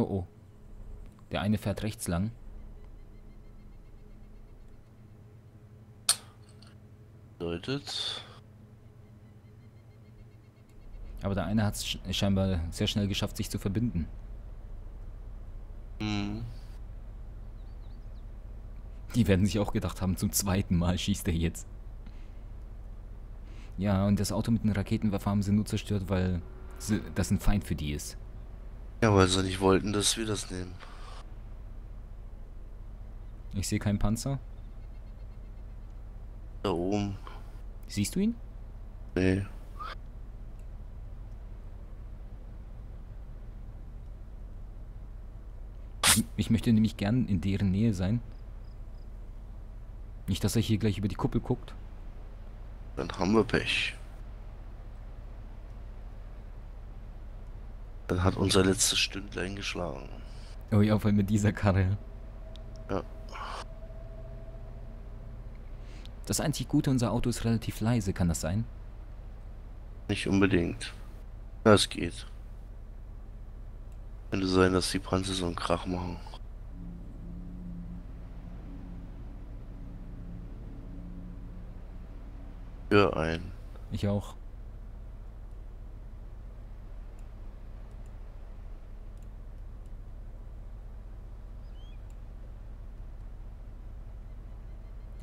Oh oh. Der eine fährt rechts lang. Bedeutet. Aber der eine hat es scheinbar sehr schnell geschafft, sich zu verbinden. Hm. Die werden sich auch gedacht haben, zum zweiten Mal schießt er jetzt. Ja, und das Auto mit den Raketenwerfer haben sie nur zerstört, weil sie, das ein Feind für die ist. Ja, weil sie nicht wollten, dass wir das nehmen. Ich sehe keinen Panzer. Da oben. Siehst du ihn? Nee. Ich, möchte nämlich gern in deren Nähe sein. Nicht, dass er hier gleich über die Kuppel guckt. Dann haben wir Pech. Dann hat unser letztes Stündlein geschlagen. Oh ja, weil mit dieser Karre. Ja. Das einzig Gute, unser Auto ist relativ leise, kann das sein? Nicht unbedingt. Ja, es geht. Könnte sein, dass die Panzer so einen Krach machen. Für ein. Ich auch.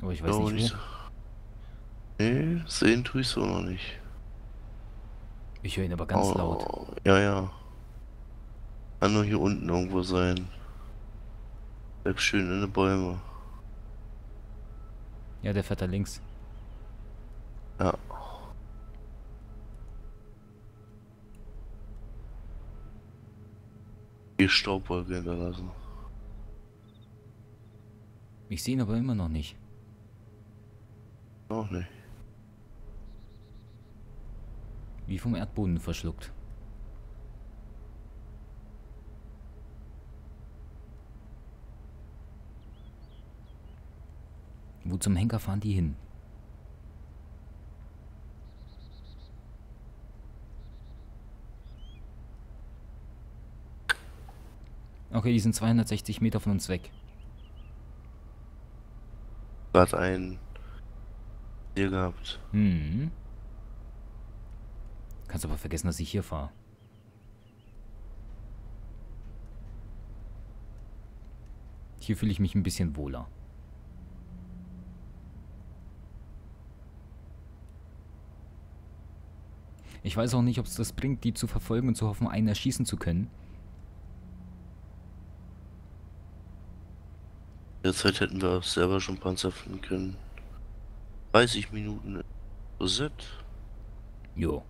Aber ich weiß Aber nicht, nicht wo. Nee, sehen tue ich so noch nicht. Ich höre ihn aber ganz Oh, laut. Ja, ja. Kann nur hier unten irgendwo sein. Bleib schön in den Bäume. Ja, der fährt da links. Ja. Die Staubwolke hinterlassen. Ich sehe ihn aber immer noch nicht. Auch nicht. Wie vom Erdboden verschluckt. Wo zum Henker fahren die hin? Okay, die sind 260 Meter von uns weg. Gerade ein hier gehabt. Hm. Kannst aber vergessen, dass ich hier fahre. Hier fühle ich mich ein bisschen wohler. Ich weiß auch nicht, ob es das bringt, die zu verfolgen und zu hoffen, einen erschießen zu können. Derzeit hätten wir auch selber schon Panzer finden können. 30 Minuten Reset. Jo.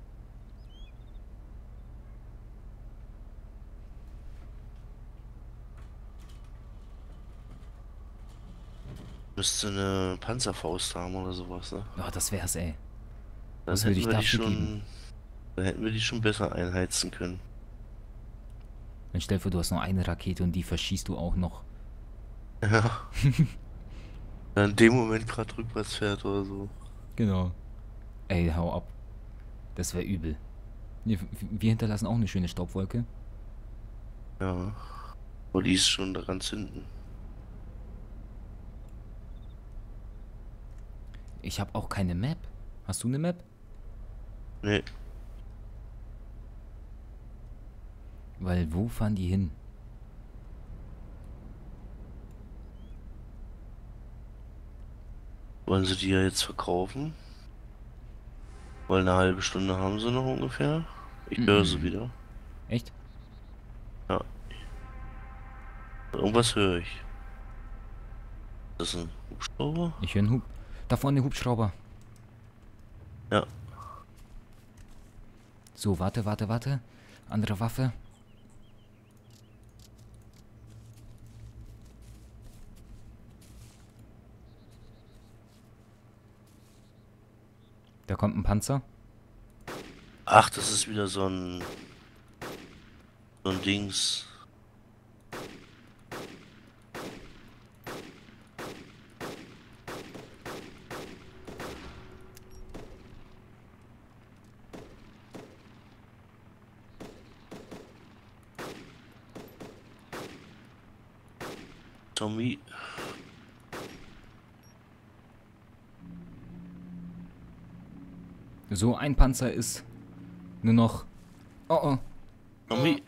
Müsste eine Panzerfaust haben oder sowas, ne? Ja, das wär's, ey. Dann Was würde ich dafür schon. geben? Dann hätten wir die schon besser einheizen können. Dann stell dir vor, du hast nur eine Rakete und die verschießt du auch noch. Ja. In dem Moment gerade rückwärts fährt oder so. Genau. Ey, hau ab. Das wäre übel. Wir, wir hinterlassen auch eine schöne Staubwolke. Ja. Aber die ist schon da ganz hinten. Ich habe auch keine Map. Hast du eine Map? Nee. Weil wo fahren die hin? Wollen sie die ja jetzt verkaufen? Weil eine halbe Stunde haben sie noch ungefähr. Ich höre sie Mhm. wieder. Echt? Irgendwas höre ich. Das ist ein Hubschrauber? Ich höre einen Hub. Da vorne Hubschrauber. Ja. So, warte, warte, warte. Andere Waffe. Da kommt ein Panzer. Ach, das ist wieder so ein. So ein Dings. So, ein Panzer ist nur noch. Oh oh. Oi,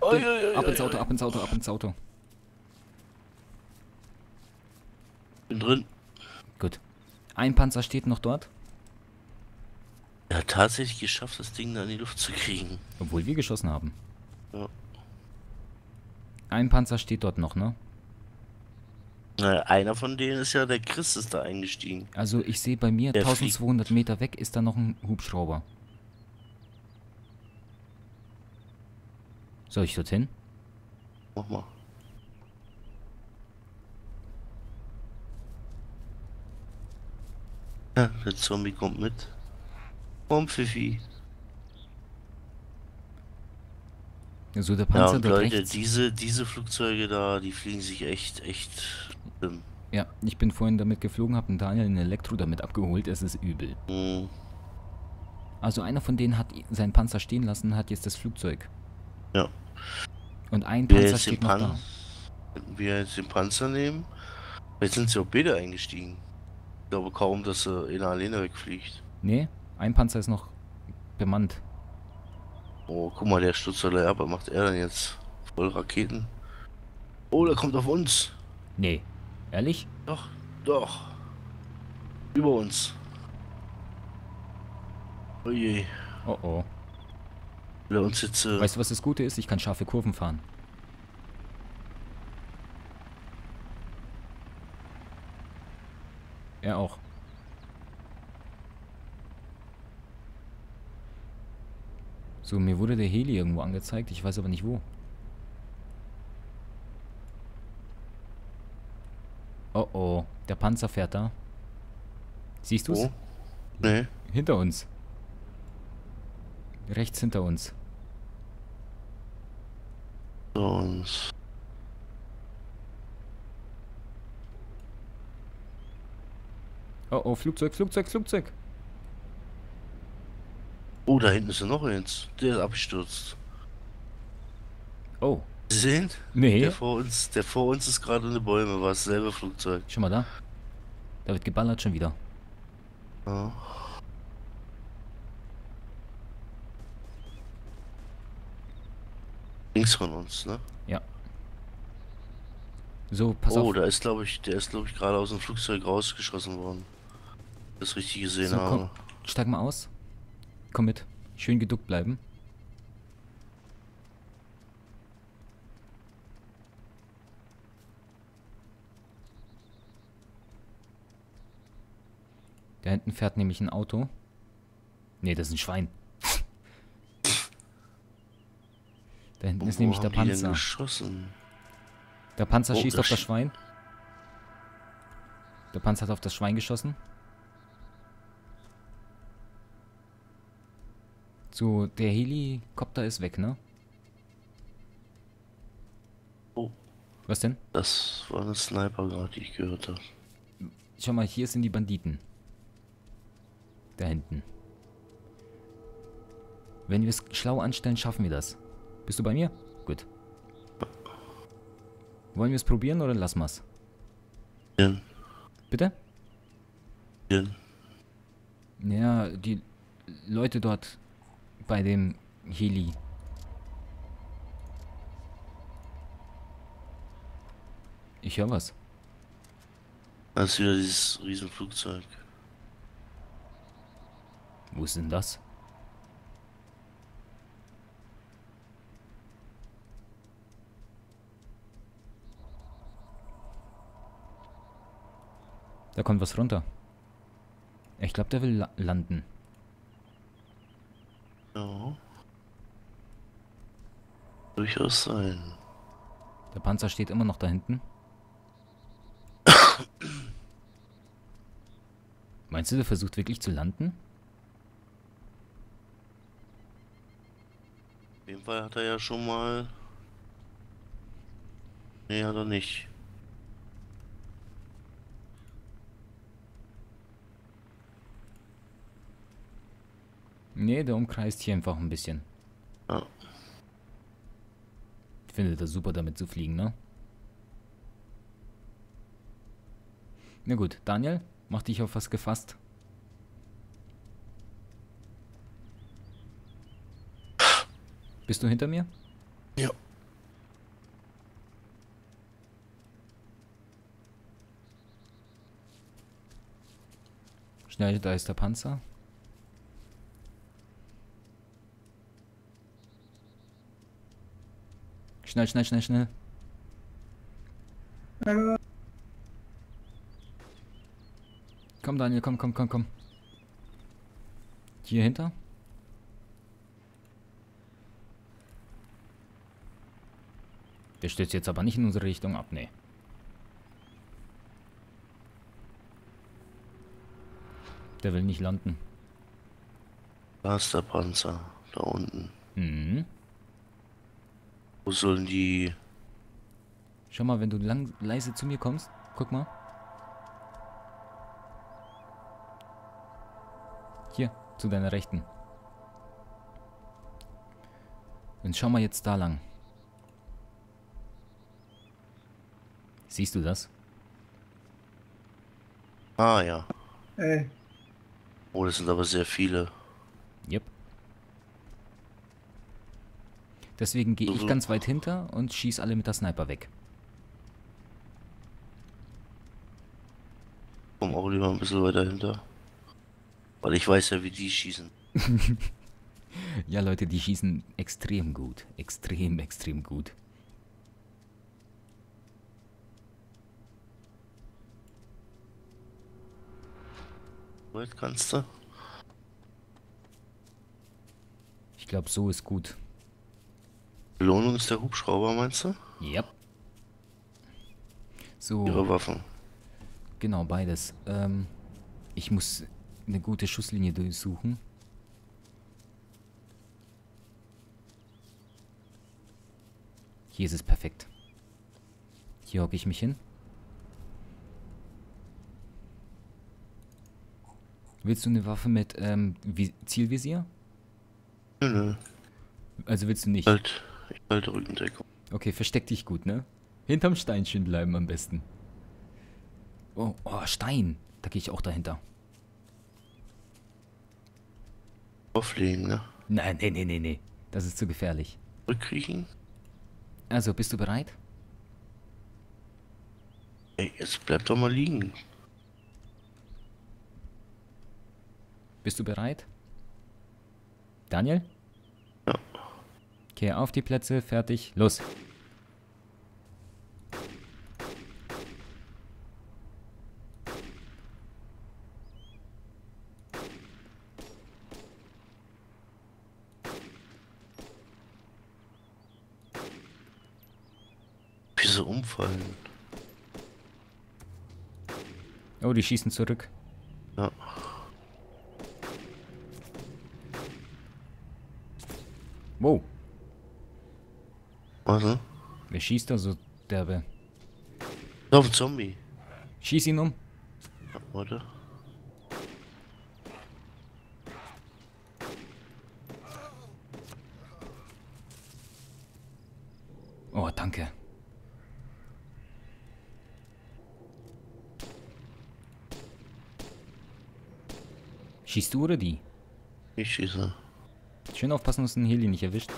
oi, Ab ins Auto, ab ins Auto, ab ins Auto. Bin drin. Gut. Ein Panzer steht noch dort, Er hat tatsächlich geschafft, das Ding da in die Luft zu kriegen. obwohl wir geschossen haben. Ja. Ein Panzer steht dort noch, ne? Naja, einer von denen ist ja der Chris ist da eingestiegen. Also ich sehe bei mir Der 1200 Meter weg ist da noch ein Hubschrauber. Soll ich dorthin? Mach mal. Ja, der Zombie kommt mit. Komm, Pfiffi. Also der Ja, Panzer und dort Leute, rechts. diese, diese Flugzeuge da, die fliegen sich echt, echt schlimm. Ja, ich bin vorhin damit geflogen, habe Daniel in Elektro damit abgeholt. Es ist übel. Hm, Also einer von denen hat seinen Panzer stehen lassen, hat jetzt das Flugzeug. Ja. Und ein wir Panzer den steht noch Pan da. Wenn wir jetzt den Panzer nehmen, jetzt sind sie auch beide eingestiegen. Ich glaube kaum, dass er einer alleine wegfliegt. Nee, ein Panzer ist noch bemannt. Oh, guck mal, der stürzt alle ab. Was macht er denn jetzt? Voll Raketen. Oh, der kommt auf uns. Nee. Ehrlich? Doch, doch. Über uns. Oh je. Oh oh. Will uns jetzt. Äh, Weißt du, was das Gute ist? Ich kann scharfe Kurven fahren. Er auch. So, mir wurde der Heli irgendwo angezeigt, ich weiß aber nicht wo. Oh oh, der Panzer fährt da. Siehst du's? oh. Nee. Hinter uns. Rechts hinter uns. So, und. Oh oh, Flugzeug, Flugzeug, Flugzeug. Oh, da hinten ist ja noch eins. Der ist abgestürzt. Oh, Sehen? nee. Der vor uns, der vor uns ist gerade in den Bäume, war dasselbe Flugzeug. Schon mal da? Da wird geballert schon wieder. Ja. Links von uns, ne? So, pass oh, auf. da ist glaube ich, der ist glaube ich gerade aus dem Flugzeug rausgeschossen worden. Das richtig gesehen So, habe. komm. Steig mal aus. Komm mit. Schön geduckt bleiben. Da hinten fährt nämlich ein Auto. Nee, das ist ein Schwein. Da hinten ist Wo nämlich der Panzer. Der Panzer Oh, schießt das auf das sch- Schwein. Der Panzer hat auf das Schwein geschossen. So, der Helikopter ist weg, ne? Oh, Was denn? das war eine Sniper gerade, die ich gehört habe. Schau mal, hier sind die Banditen. Da hinten. Wenn wir es schlau anstellen, schaffen wir das. Bist du bei mir? Gut. Wollen wir es probieren oder lassen wir es? Hin, Bitte? Ja, die Leute dort bei dem Heli. Ich höre was. Das ist wieder dieses Riesenflugzeug. Wo ist denn das? Da kommt was runter. Ich glaube, der will la landen. Ja. Durchaus sein. Der Panzer steht immer noch da hinten. Meinst du, der versucht wirklich zu landen? Fall hat er ja schon mal... Nee, hat er nicht. Nee, der umkreist hier einfach ein bisschen. Ja. Findet er super, damit zu fliegen, ne? Na gut, Daniel, mach dich auf was gefasst. Bist du hinter mir? Ja. Schnell, da ist der Panzer. Schnell, schnell, schnell, schnell. Komm, Daniel, komm, komm, komm, komm. Hier hinter. Der stürzt jetzt aber nicht in unsere Richtung ab, nee. Der will nicht landen. Da ist der Panzer. Da unten. Mhm. Wo sollen die... Schau mal, wenn du lang leise zu mir kommst, guck mal. Hier, zu deiner Rechten. Und schau mal jetzt da lang. Siehst du das? Ah ja. Ey, Oh, das sind aber sehr viele. Yep. Deswegen gehe ich ganz weit hinter und schieß alle mit der Sniper weg. Komm auch lieber ein bisschen weiter hinter. Weil ich weiß ja, wie die schießen. Ja, Leute, die schießen extrem gut. Extrem, extrem gut. Jetzt kannst du. Ich glaube, so ist gut. Belohnung ist der Hubschrauber, meinst du? Yep. So. Ihre Waffen. Genau, beides. Ähm, ich muss eine gute Schusslinie durchsuchen. Hier ist es perfekt. Hier hocke ich mich hin. Willst du eine Waffe mit ähm, Vi Zielvisier? Nö, nö. Also willst du nicht? Halt, ich halte Rückendeckung. Okay, versteck dich gut, ne? Hinterm Stein schön bleiben am besten. Oh, oh, Stein. Da gehe ich auch dahinter. Auflegen, ne? Nein, nee, nee, nee, nee. Das ist zu gefährlich. Rückkriechen. Also, bist du bereit? Ey, jetzt bleib doch mal liegen. Bist du bereit? Daniel? Ja. Okay, auf die Plätze, fertig, los. Wieso umfallen? Oh, die schießen zurück. Ja. Wow, Warte. wer schießt da so derbe? Auf ein Zombie. Schieß ihn um. Ja, warte. Oh, danke. Schießt du oder die? Ich schieße. Schön aufpassen, dass du den Heli nicht erwischt.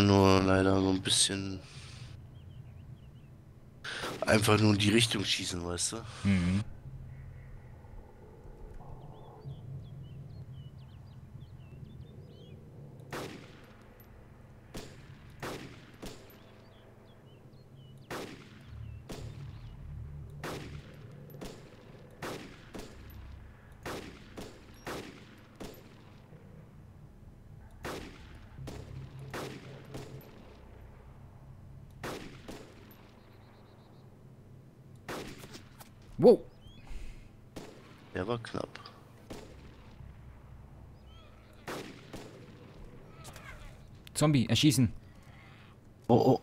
Nur leider so ein bisschen. Einfach nur in die Richtung schießen, weißt du? Mhm. Wow. Der war knapp. Zombie, erschießen. Oh, oh.